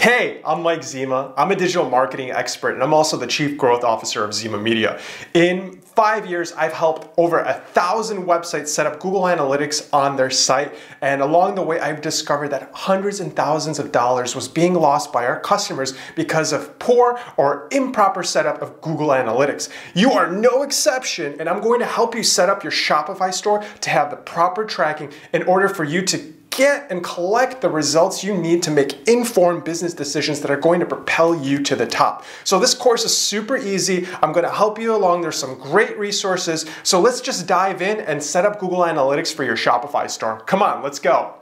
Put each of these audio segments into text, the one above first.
Hey, I'm Mike Zima. I'm a digital marketing expert and I'm also the chief growth officer of Zima Media. In five years, I've helped over a thousand websites set up Google Analytics on their site. And along the way, I've discovered that hundreds and thousands of dollars was being lost by our customers because of poor or improper setup of Google Analytics. You are no exception, and I'm going to help you set up your Shopify store to have the proper tracking in order for you to get and collect the results you need to make informed business decisions that are going to propel you to the top. So this course is super easy. I'm going to help you along. There's some great resources. So let's just dive in and set up Google Analytics for your Shopify store. Come on, let's go.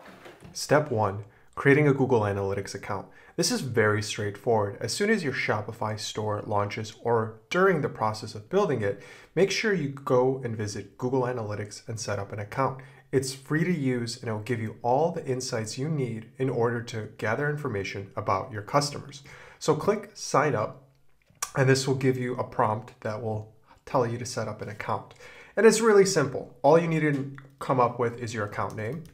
Step one, creating a Google Analytics account. This is very straightforward. As soon as your Shopify store launches or during the process of building it, make sure you go and visit Google Analytics and set up an account. It's free to use and it will give you all the insights you need in order to gather information about your customers. So click sign up and this will give you a prompt that will tell you to set up an account. And it's really simple. All you need to come up with is your account name.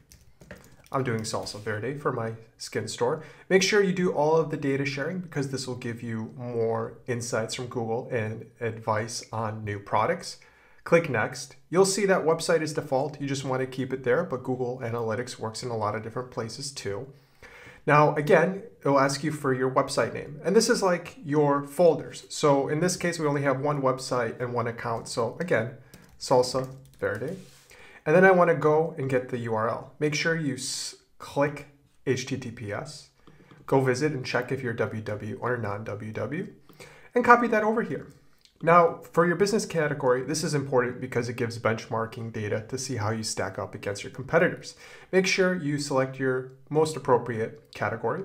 I'm doing Salsa Verde for my skin store. Make sure you do all of the data sharing because this will give you more insights from Google and advice on new products. Click Next. You'll see that website is default. You just want to keep it there, but Google Analytics works in a lot of different places too. Now, again, it'll ask you for your website name. And this is like your folders. So in this case, we only have one website and one account. So again, Salsa Verde. And then I want to go and get the URL. Make sure you click HTTPS. Go visit and check if you're www or non-www. And copy that over here. Now, for your business category, this is important because it gives benchmarking data to see how you stack up against your competitors. Make sure you select your most appropriate category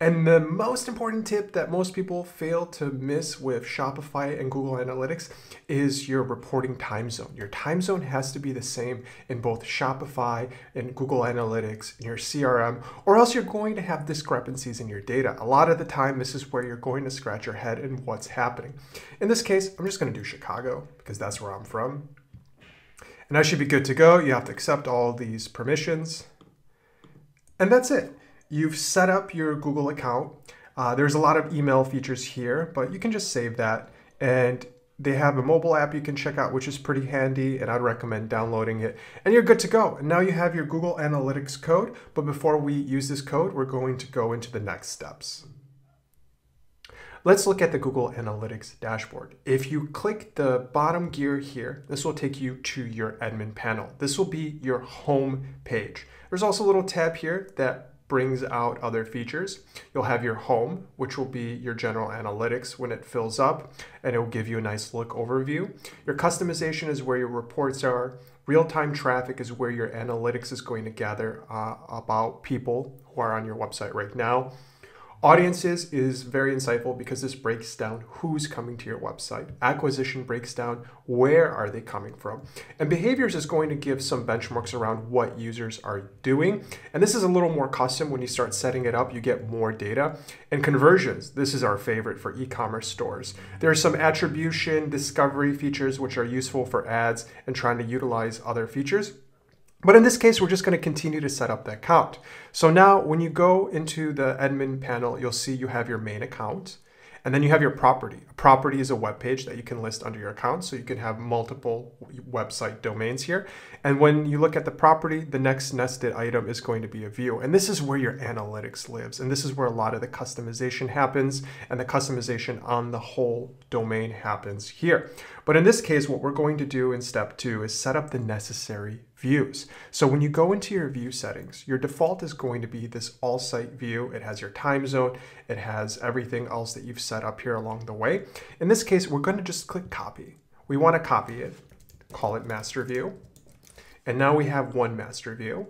and the most important tip that most people fail to miss with Shopify and Google Analytics is your reporting time zone. Your time zone has to be the same in both Shopify and Google Analytics and your CRM, or else you're going to have discrepancies in your data. A lot of the time, this is where you're going to scratch your head and what's happening. In this case, I'm just going to do Chicago because that's where I'm from. And I should be good to go. You have to accept all these permissions. And that's it. You've set up your Google account. Uh, there's a lot of email features here, but you can just save that. And they have a mobile app you can check out, which is pretty handy, and I'd recommend downloading it. And you're good to go. And now you have your Google Analytics code, but before we use this code, we're going to go into the next steps. Let's look at the Google Analytics dashboard. If you click the bottom gear here, this will take you to your admin panel. This will be your home page. There's also a little tab here that brings out other features. You'll have your home, which will be your general analytics when it fills up, and it will give you a nice look overview. Your customization is where your reports are. Real-time traffic is where your analytics is going to gather uh, about people who are on your website right now. Audiences is very insightful because this breaks down who's coming to your website. Acquisition breaks down where are they coming from. And behaviors is going to give some benchmarks around what users are doing. And this is a little more custom when you start setting it up, you get more data. And conversions, this is our favorite for e-commerce stores. There are some attribution discovery features which are useful for ads and trying to utilize other features. But in this case, we're just going to continue to set up the account. So now when you go into the admin panel, you'll see you have your main account. And then you have your property. A property is a web page that you can list under your account. So you can have multiple website domains here. And when you look at the property, the next nested item is going to be a view. And this is where your analytics lives. And this is where a lot of the customization happens. And the customization on the whole domain happens here. But in this case, what we're going to do in step two is set up the necessary views. So when you go into your view settings, your default is going to be this all site view. It has your time zone. It has everything else that you've set up here along the way. In this case, we're going to just click copy. We want to copy it, call it master view. And now we have one master view.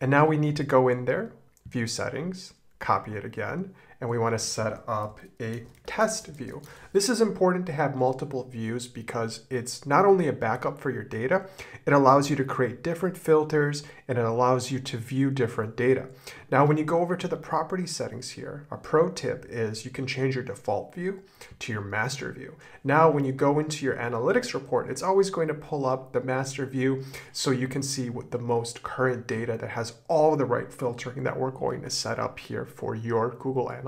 And now we need to go in there, view settings, copy it again, and we want to set up a test view. This is important to have multiple views because it's not only a backup for your data, it allows you to create different filters and it allows you to view different data. Now, when you go over to the property settings here, a pro tip is you can change your default view to your master view. Now, when you go into your analytics report, it's always going to pull up the master view so you can see what the most current data that has all the right filtering that we're going to set up here for your Google Analytics.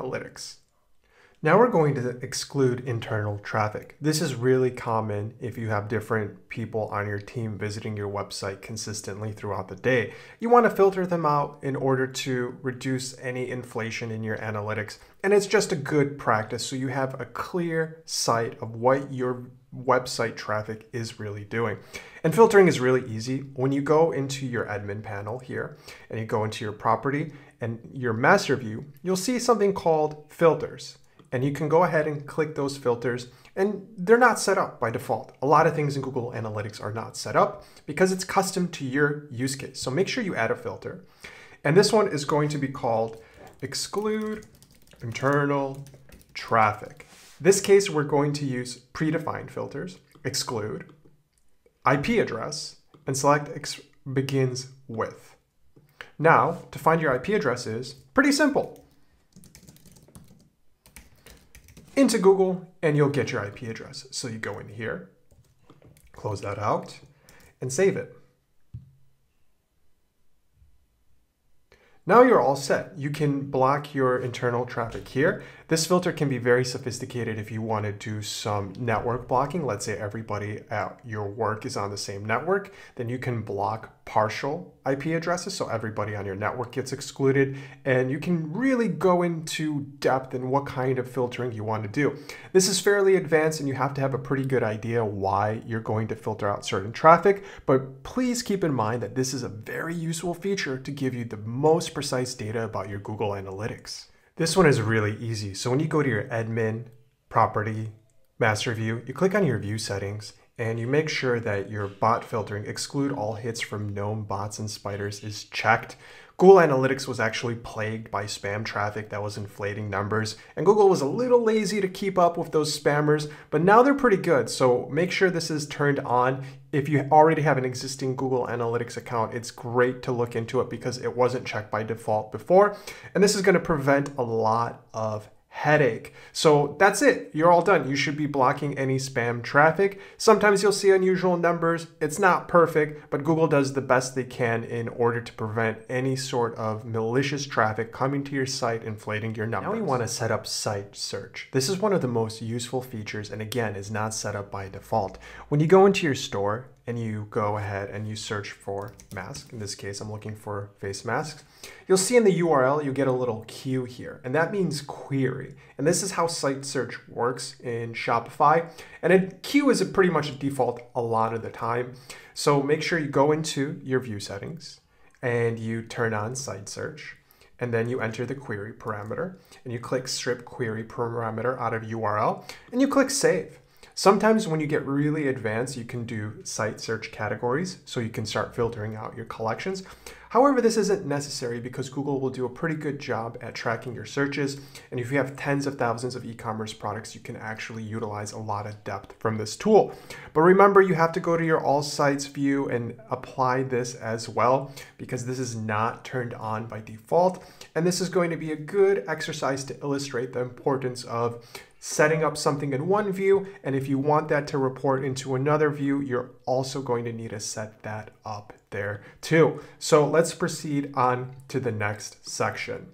Now we're going to exclude internal traffic. This is really common if you have different people on your team visiting your website consistently throughout the day. You want to filter them out in order to reduce any inflation in your analytics. And it's just a good practice so you have a clear sight of what your website traffic is really doing. And filtering is really easy. When you go into your admin panel here and you go into your property and your master view, you'll see something called filters and you can go ahead and click those filters and they're not set up by default. A lot of things in Google Analytics are not set up because it's custom to your use case. So make sure you add a filter. And this one is going to be called exclude internal traffic. This case, we're going to use predefined filters, exclude, IP address, and select begins with. Now, to find your IP address is pretty simple. into Google and you'll get your IP address. So you go in here, close that out, and save it. Now you're all set. You can block your internal traffic here. This filter can be very sophisticated if you want to do some network blocking. Let's say everybody at your work is on the same network, then you can block partial IP addresses so everybody on your network gets excluded. And you can really go into depth in what kind of filtering you want to do. This is fairly advanced and you have to have a pretty good idea why you're going to filter out certain traffic. But please keep in mind that this is a very useful feature to give you the most precise data about your Google Analytics. This one is really easy. So when you go to your admin, property, master view, you click on your view settings and you make sure that your bot filtering exclude all hits from known bots and spiders is checked. Google Analytics was actually plagued by spam traffic that was inflating numbers, and Google was a little lazy to keep up with those spammers, but now they're pretty good. So make sure this is turned on. If you already have an existing Google Analytics account, it's great to look into it because it wasn't checked by default before. And this is going to prevent a lot of headache. So that's it. You're all done. You should be blocking any spam traffic. Sometimes you'll see unusual numbers. It's not perfect, but Google does the best they can in order to prevent any sort of malicious traffic coming to your site, inflating your numbers. Now we want to set up site search. This is one of the most useful features and again is not set up by default. When you go into your store, and you go ahead and you search for mask. In this case, I'm looking for face masks. You'll see in the URL, you get a little Q here, and that means query. And this is how site search works in Shopify. And a Q is a pretty much a default a lot of the time. So make sure you go into your view settings and you turn on site search and then you enter the query parameter and you click strip query parameter out of URL and you click save. Sometimes when you get really advanced, you can do site search categories, so you can start filtering out your collections. However, this isn't necessary because Google will do a pretty good job at tracking your searches. And if you have tens of thousands of e-commerce products, you can actually utilize a lot of depth from this tool. But remember, you have to go to your all sites view and apply this as well because this is not turned on by default. And this is going to be a good exercise to illustrate the importance of setting up something in one view. And if you want that to report into another view, you're also going to need to set that up there too. So let's proceed on to the next section.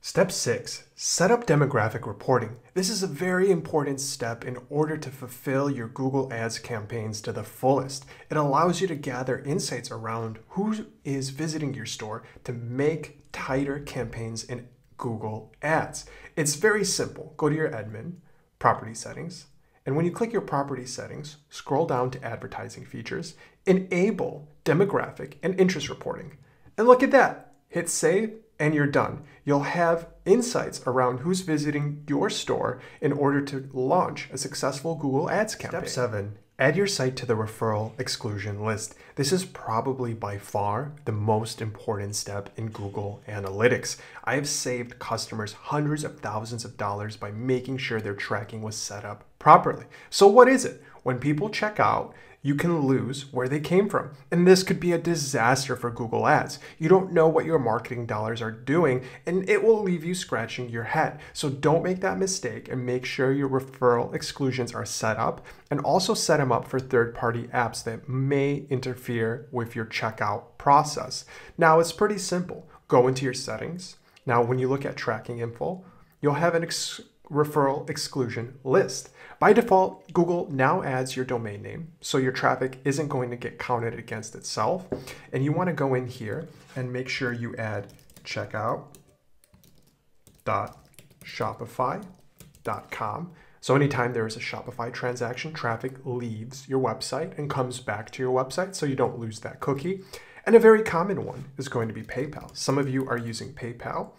Step six, set up demographic reporting. This is a very important step in order to fulfill your Google Ads campaigns to the fullest. It allows you to gather insights around who is visiting your store to make tighter campaigns in Google Ads. It's very simple. Go to your admin, property settings, and when you click your property settings, scroll down to advertising features, enable demographic and interest reporting. And look at that. Hit save and you're done. You'll have insights around who's visiting your store in order to launch a successful Google Ads campaign. Step seven, Add your site to the referral exclusion list. This is probably by far the most important step in Google Analytics. I have saved customers hundreds of thousands of dollars by making sure their tracking was set up properly. So, what is it? When people check out, you can lose where they came from. And this could be a disaster for Google Ads. You don't know what your marketing dollars are doing, and it will leave you scratching your head. So don't make that mistake and make sure your referral exclusions are set up and also set them up for third party apps that may interfere with your checkout process. Now, it's pretty simple. Go into your settings Now, when you look at tracking info, you'll have an ex referral exclusion list. By default, Google now adds your domain name, so your traffic isn't going to get counted against itself. And you want to go in here and make sure you add checkout.shopify.com. So anytime there is a Shopify transaction, traffic leaves your website and comes back to your website so you don't lose that cookie. And a very common one is going to be PayPal. Some of you are using PayPal.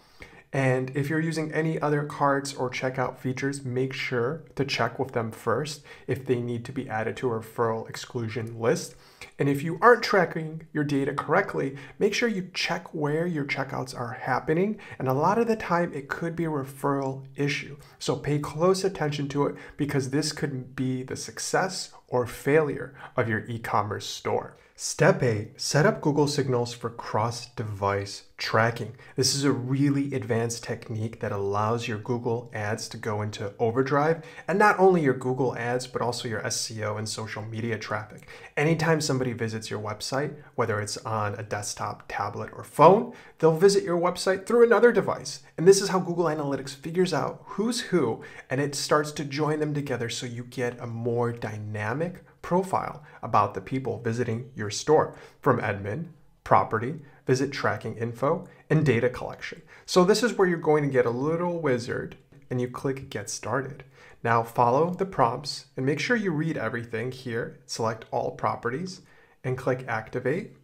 And if you're using any other cards or checkout features, make sure to check with them first if they need to be added to a referral exclusion list. And if you aren't tracking your data correctly, make sure you check where your checkouts are happening. And a lot of the time, it could be a referral issue. So pay close attention to it because this could be the success or failure of your e commerce store. Step 8 Set up Google Signals for cross device tracking. This is a really advanced technique that allows your Google ads to go into overdrive and not only your Google ads, but also your SEO and social media traffic. Anytime somebody visits your website, whether it's on a desktop, tablet, or phone, they'll visit your website through another device. And this is how Google Analytics figures out who's who and it starts to join them together so you get a more dynamic profile about the people visiting your store from admin, property, visit tracking info, and data collection. So this is where you're going to get a little wizard and you click get started. Now follow the prompts and make sure you read everything here. Select all properties and click activate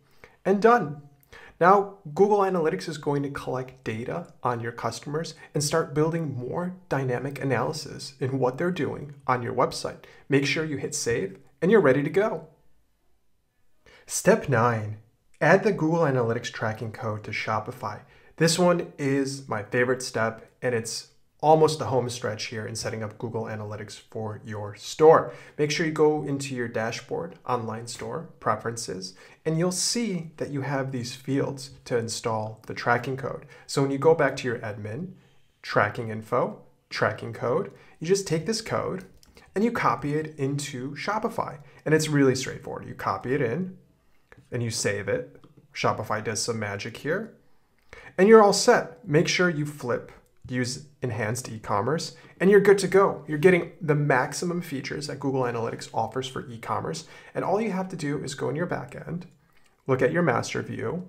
and done. Now, Google Analytics is going to collect data on your customers and start building more dynamic analysis in what they're doing on your website. Make sure you hit save and you're ready to go. Step 9. Add the Google Analytics tracking code to Shopify. This one is my favorite step and it's almost the home stretch here in setting up Google Analytics for your store. Make sure you go into your dashboard, online store, preferences, and you'll see that you have these fields to install the tracking code. So when you go back to your admin, tracking info, tracking code, you just take this code and you copy it into Shopify. And it's really straightforward. You copy it in and you save it. Shopify does some magic here. And you're all set. Make sure you flip use enhanced e-commerce and you're good to go. You're getting the maximum features that Google Analytics offers for e-commerce. And all you have to do is go in your backend, look at your master view,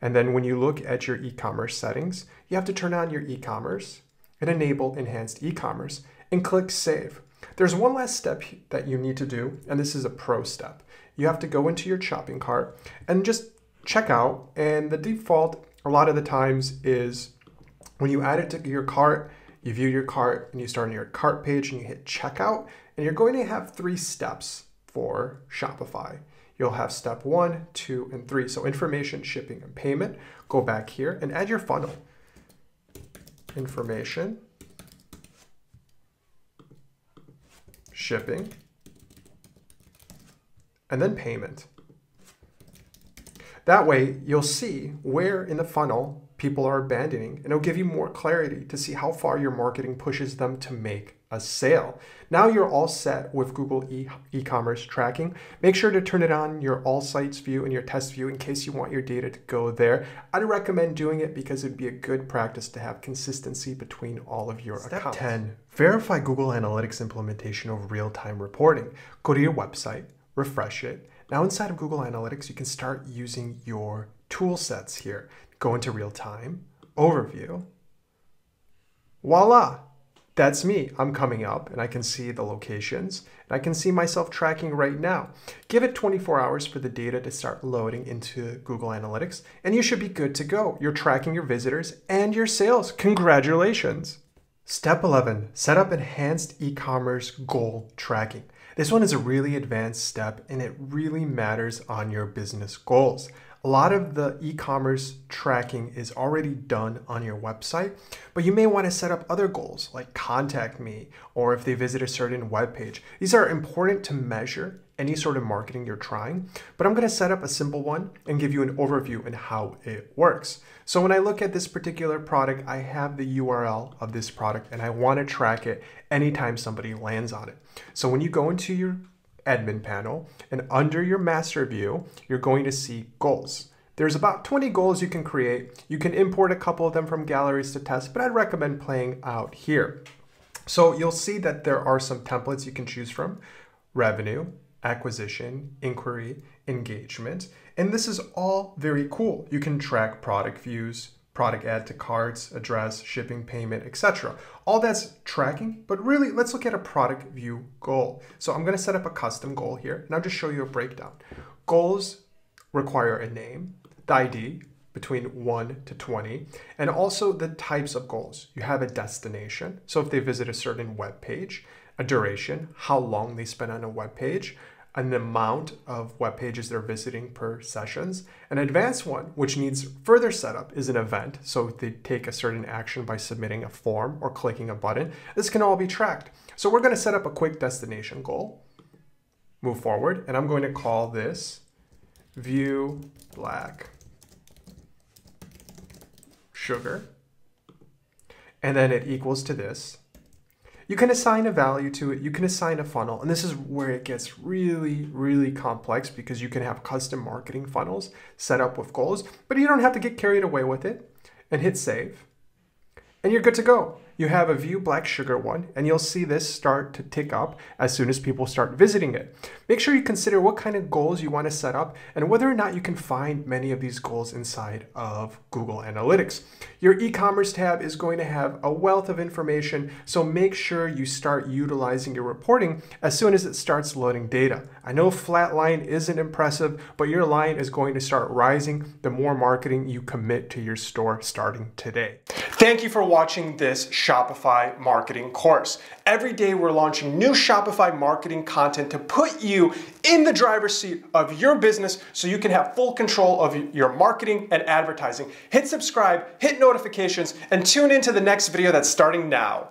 and then when you look at your e-commerce settings, you have to turn on your e-commerce and enable enhanced e-commerce and click save. There's one last step that you need to do, and this is a pro step. You have to go into your shopping cart and just check out, and the default a lot of the times is when you add it to your cart, you view your cart and you start on your cart page and you hit checkout, and you're going to have three steps for Shopify. You'll have step one, two, and three. So information, shipping, and payment. Go back here and add your funnel. Information, shipping, and then payment. That way, you'll see where in the funnel people are abandoning, and it'll give you more clarity to see how far your marketing pushes them to make a sale. Now you're all set with Google e- commerce tracking. Make sure to turn it on your all sites view and your test view in case you want your data to go there. I'd recommend doing it because it'd be a good practice to have consistency between all of your Step accounts. 10. Verify Google Analytics implementation of real-time reporting. Go to your website, refresh it. Now inside of Google Analytics, you can start using your tool sets here go into real time, overview. Voila, that's me. I'm coming up and I can see the locations and I can see myself tracking right now. Give it 24 hours for the data to start loading into Google Analytics and you should be good to go. You're tracking your visitors and your sales. Congratulations. Step 11, set up enhanced e-commerce goal tracking. This one is a really advanced step and it really matters on your business goals. A lot of the e-commerce tracking is already done on your website, but you may want to set up other goals like contact me or if they visit a certain web page. These are important to measure any sort of marketing you're trying, but I'm going to set up a simple one and give you an overview and how it works. So when I look at this particular product, I have the URL of this product and I want to track it anytime somebody lands on it. So when you go into your admin panel, and under your master view, you're going to see goals. There's about 20 goals you can create. You can import a couple of them from galleries to test, but I'd recommend playing out here. So you'll see that there are some templates you can choose from. Revenue, acquisition, inquiry, engagement. And this is all very cool. You can track product views, product add to carts, address, shipping, payment, etc. All that's tracking, but really let's look at a product view goal. So I'm gonna set up a custom goal here and I'll just show you a breakdown. Goals require a name, the ID between 1 to 20, and also the types of goals. You have a destination, so if they visit a certain web page, a duration, how long they spend on a web page, an amount of web pages they're visiting per sessions. An advanced one, which needs further setup, is an event. So they take a certain action by submitting a form or clicking a button. This can all be tracked. So we're going to set up a quick destination goal, move forward, and I'm going to call this view black sugar. And then it equals to this. You can assign a value to it, you can assign a funnel, and this is where it gets really, really complex because you can have custom marketing funnels set up with goals, but you don't have to get carried away with it and hit save. And you're good to go you have a view black sugar one, and you'll see this start to tick up as soon as people start visiting it. Make sure you consider what kind of goals you want to set up and whether or not you can find many of these goals inside of Google Analytics. Your e-commerce tab is going to have a wealth of information, so make sure you start utilizing your reporting as soon as it starts loading data. I know flat line isn't impressive, but your line is going to start rising the more marketing you commit to your store starting today. Thank you for watching this Shopify marketing course. Every day we're launching new Shopify marketing content to put you in the driver's seat of your business so you can have full control of your marketing and advertising. Hit subscribe, hit notifications, and tune into the next video that's starting now.